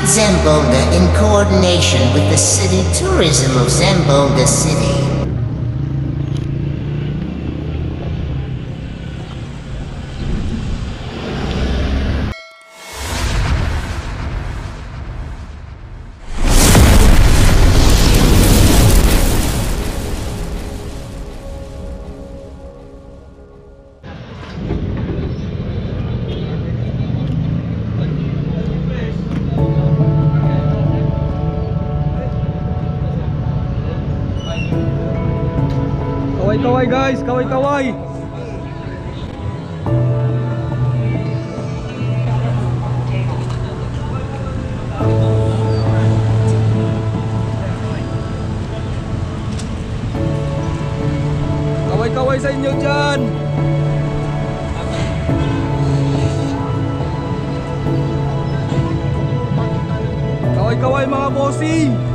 Zamboda in coordination with the city tourism of Zamboda City. Kaway-kaway mga bossing.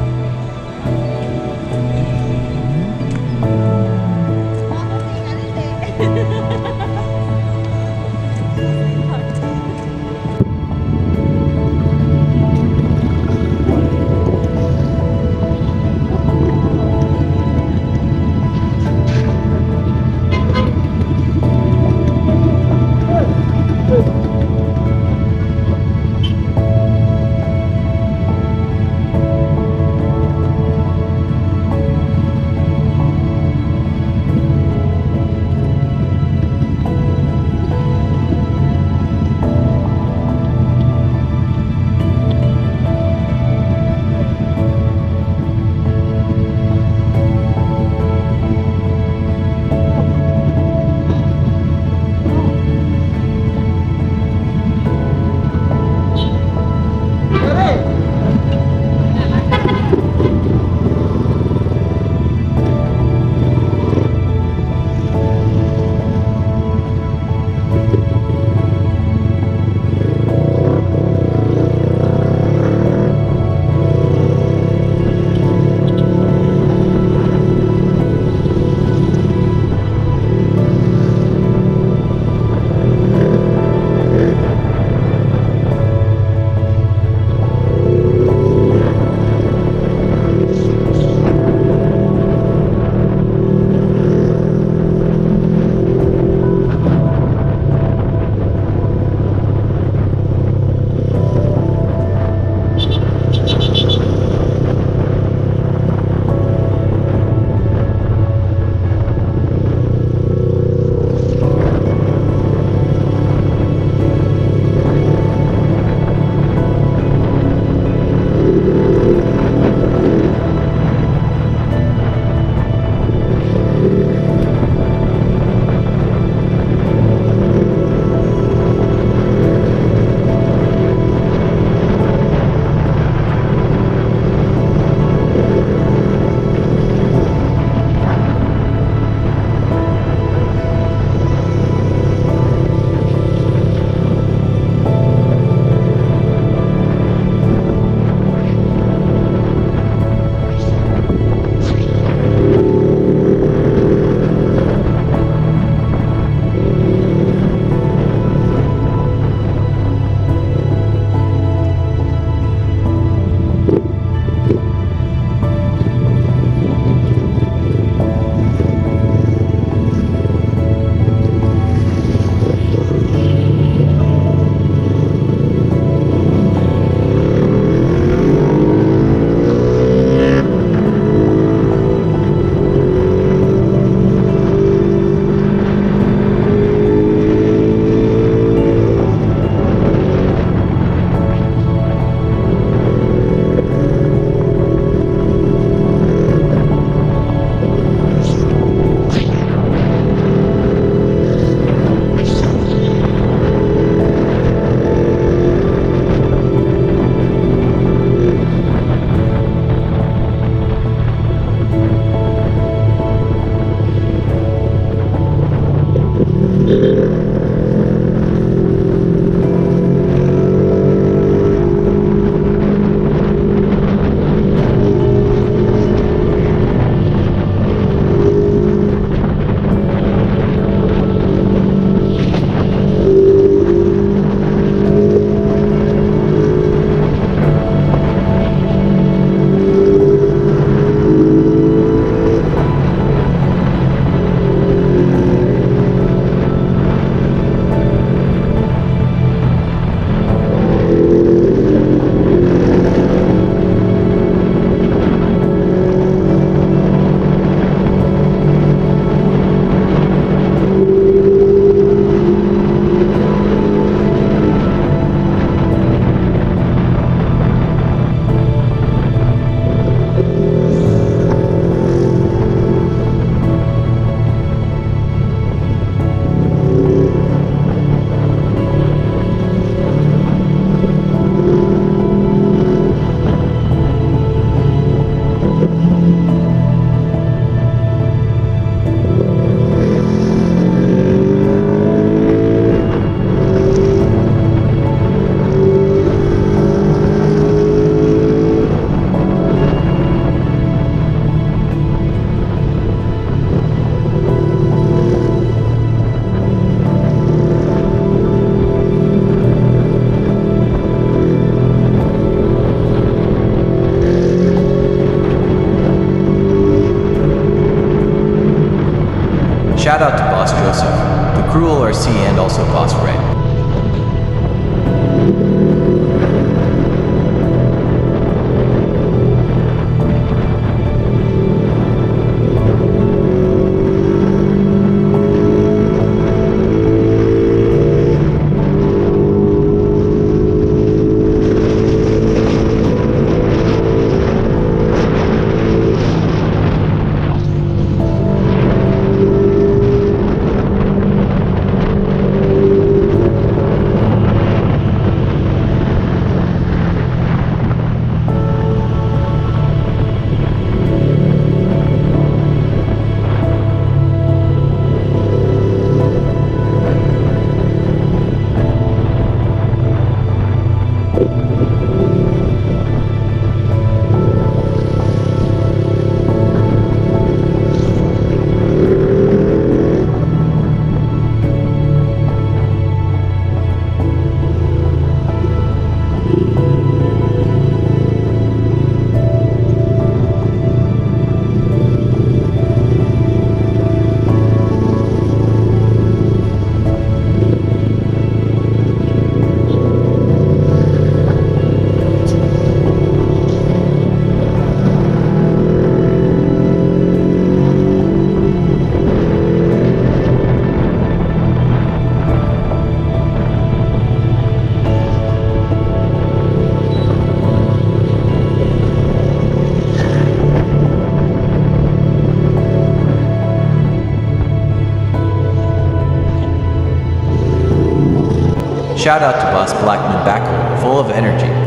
Shout out to Boss Blackman Backer, full of energy.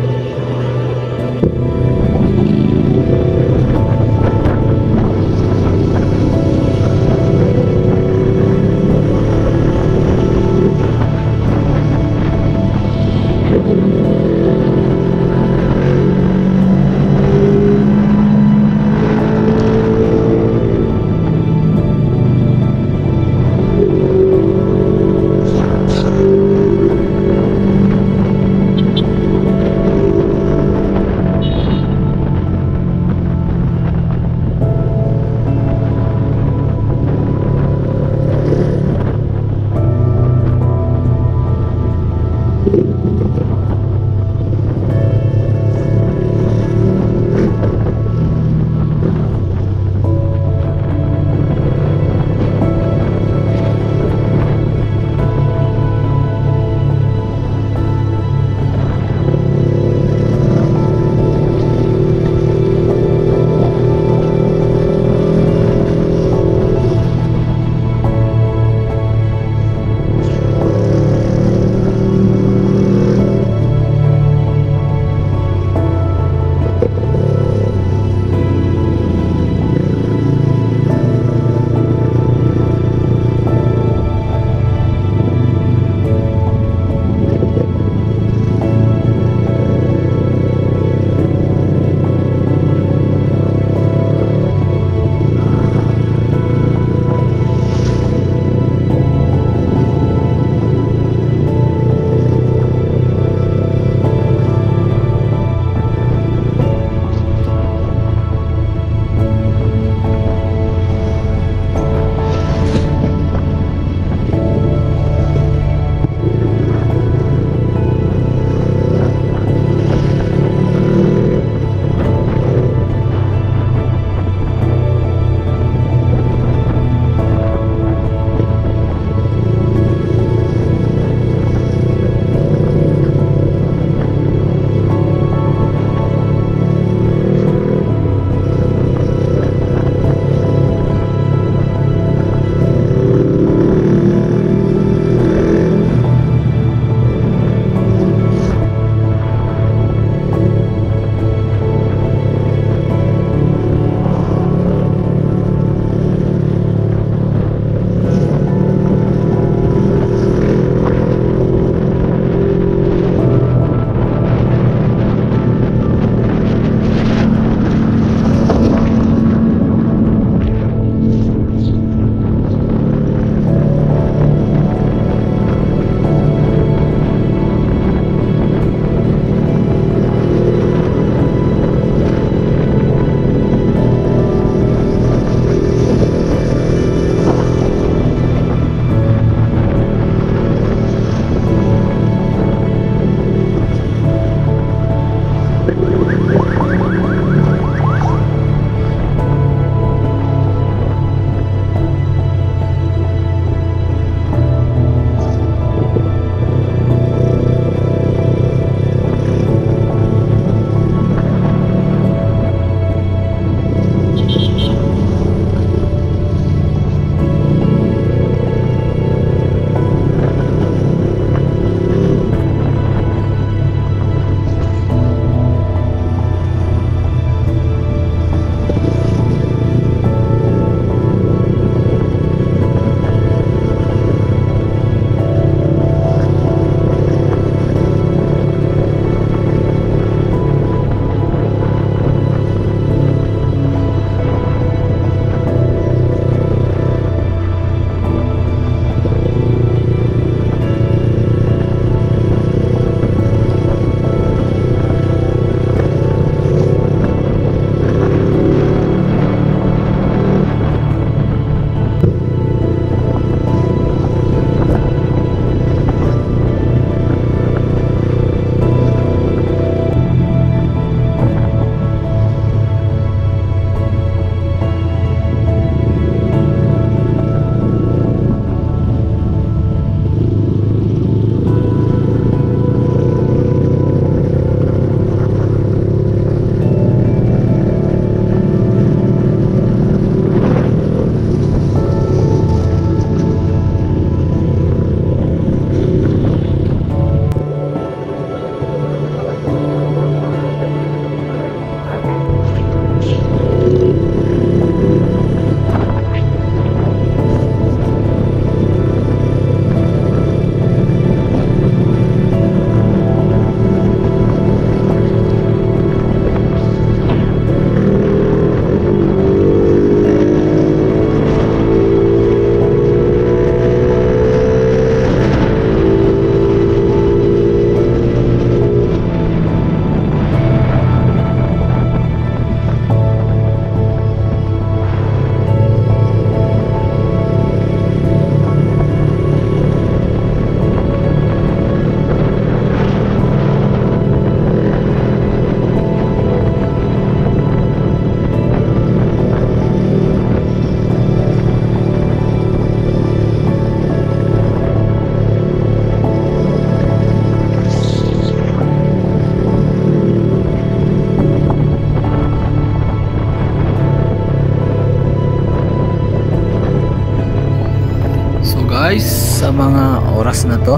Sa mga oras na to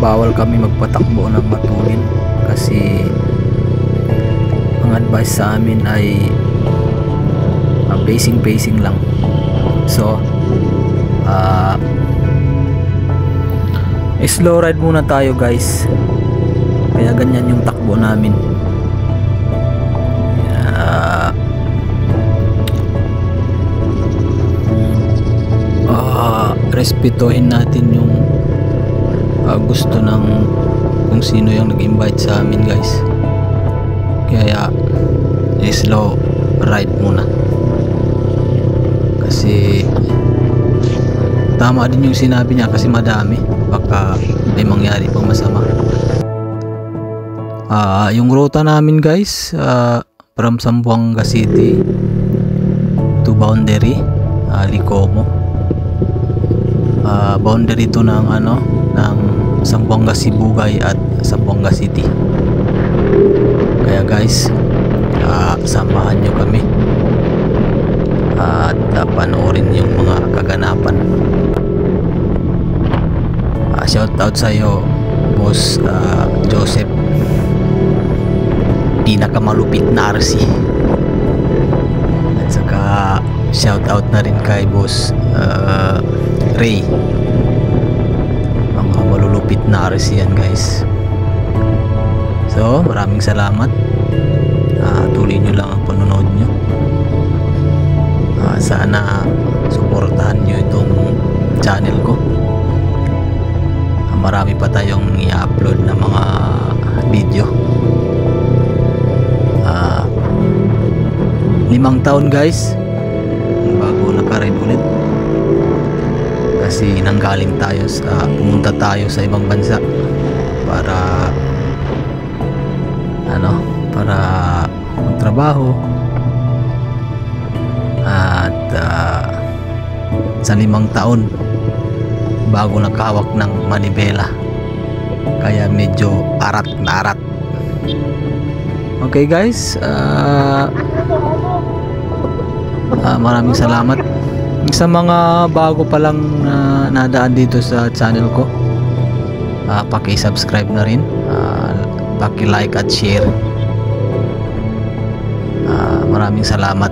bawal kami magpatakbo ng matulin kasi ang advice sa amin ay uh, pacing pacing lang. So uh, slow ride muna tayo guys. Kaya ganyan yung takbo namin respetuhin natin yung uh, gusto ng kung sino yung nag-invite sa amin guys. Kaya slow ride muna. Kasi tama din yung sinabi niya kasi madami. Baka may mangyari pang masama. Ah, yung ruta namin guys ah, from Zamboanga City to boundary uh, Licomo Ah, boundary to ng ano ng Zamboanga Sibugay at Zamboanga City. Kaya guys ah, samahan nyo kami. At ah, panoorin yung mga kaganapan. Ah, shout out sa iyo boss ah, Joseph. Pinakamalupit na RC at saka shout out na rin kay boss ah, Ray. Mga malulupit na RC yan guys. So maraming salamat. Ah, tuloy nyo lang ang panonood nyo. Ah, sana suportahan nyo itong channel ko. Ah, marami pa tayong i-upload na mga video. Ah, limang taon guys. Bago nakaride ulit kasi nanggaling tayo sa pumunta tayo sa ibang bansa para ano para magtrabaho. At ah, sa limang taon bago nakahawak ng manibela. Kaya medyo arat na arat. Okay guys. Ah ah, maraming salamat sa mga bago pa lang na nadaan dito sa channel ko ah, paki-subscribe na rin ah, paki-like at share. Ah, maraming salamat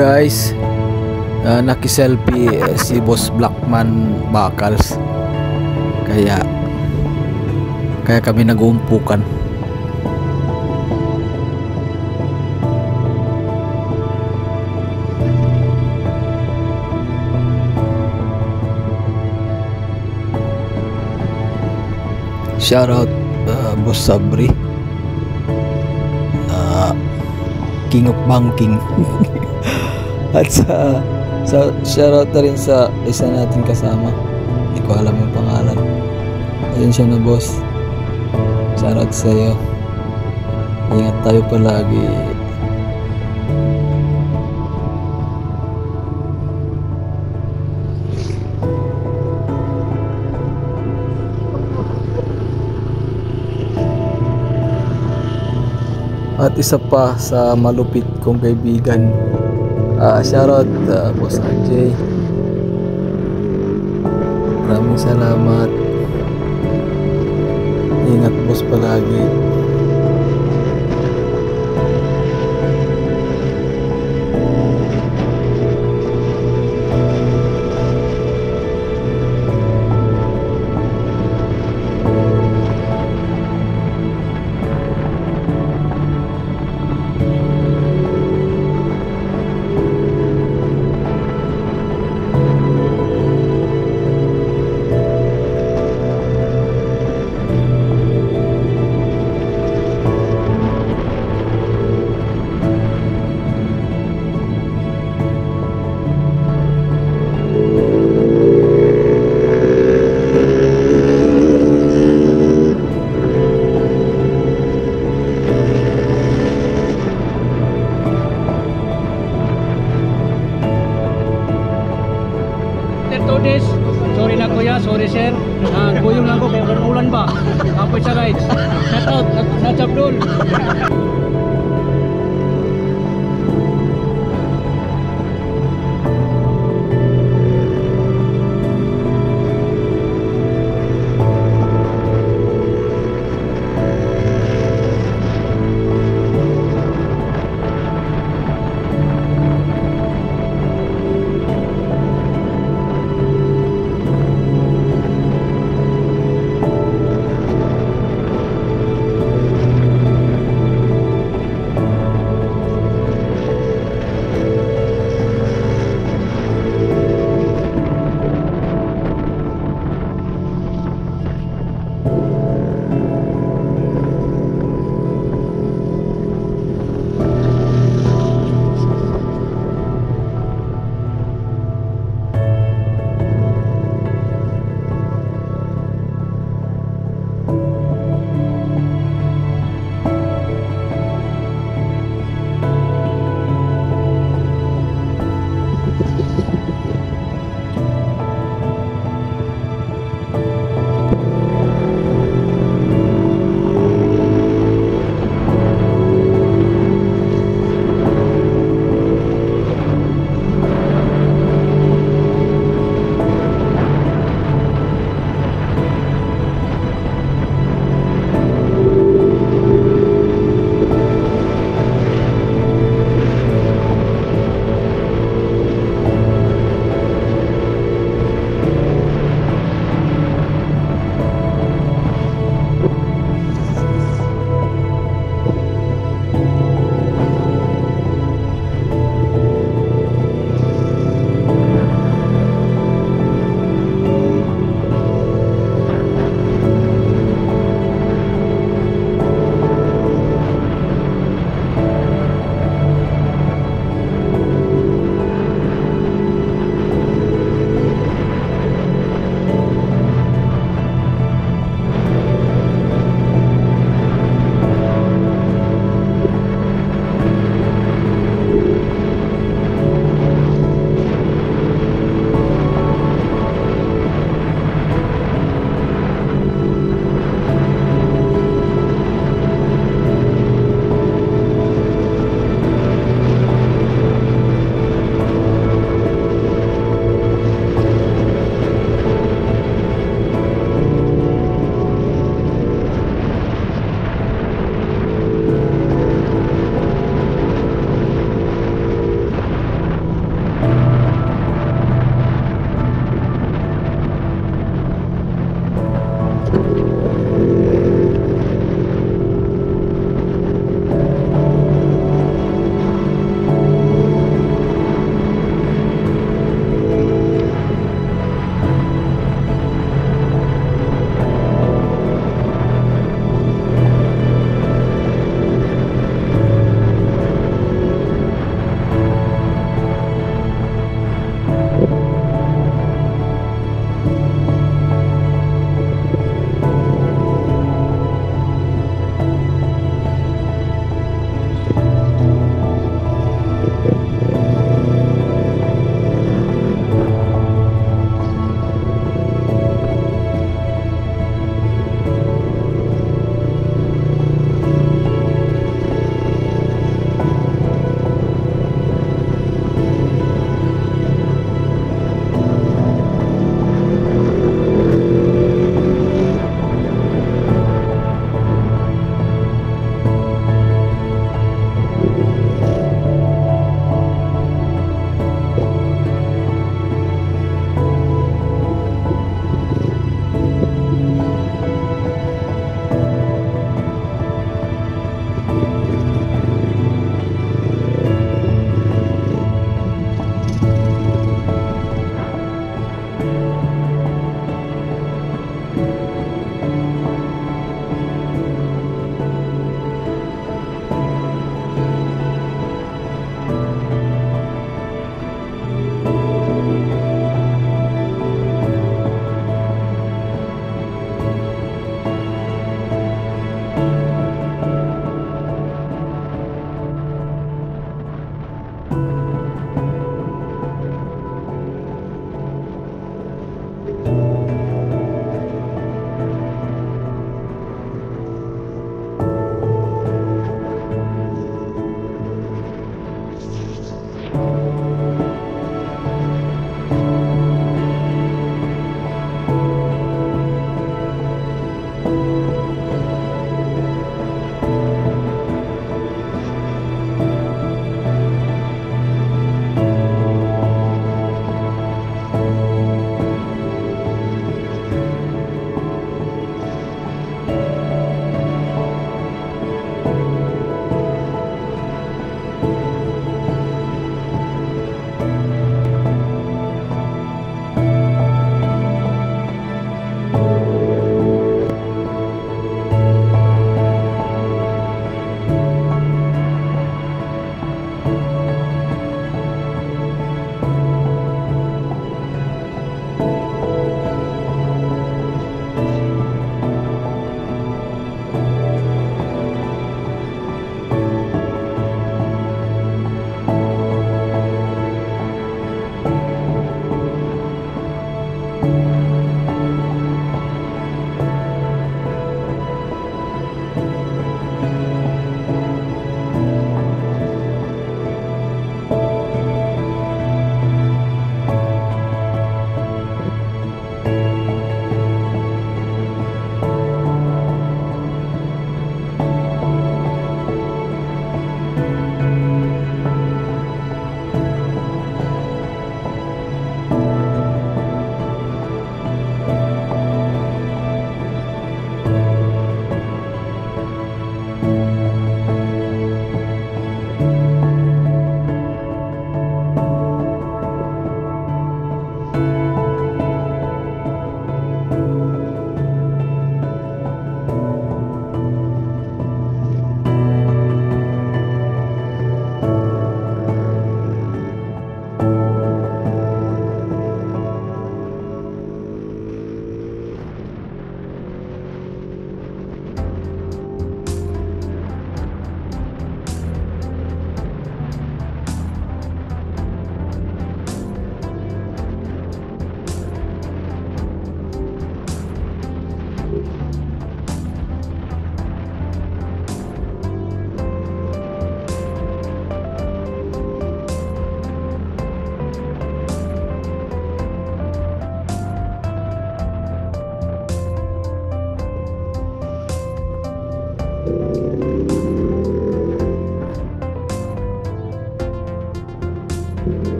Guys, uh, nakiselfie eh, si Boss Blackman Bakals. Kaya kaya kami nag-uumpukan. Shout out uh, Boss Sabri. Uh, King of Banking. At sa, sa shoutout na rin sa isa nating kasama. Hindi ko alam yung pangalan. Ayun siya na boss. Shoutout sa iyo. Ingat tayo palagi. At isa pa sa malupit kong kaibigan. Ah, shoutout ah, Boss RJ. Maraming salamat. Ingat boss palagi.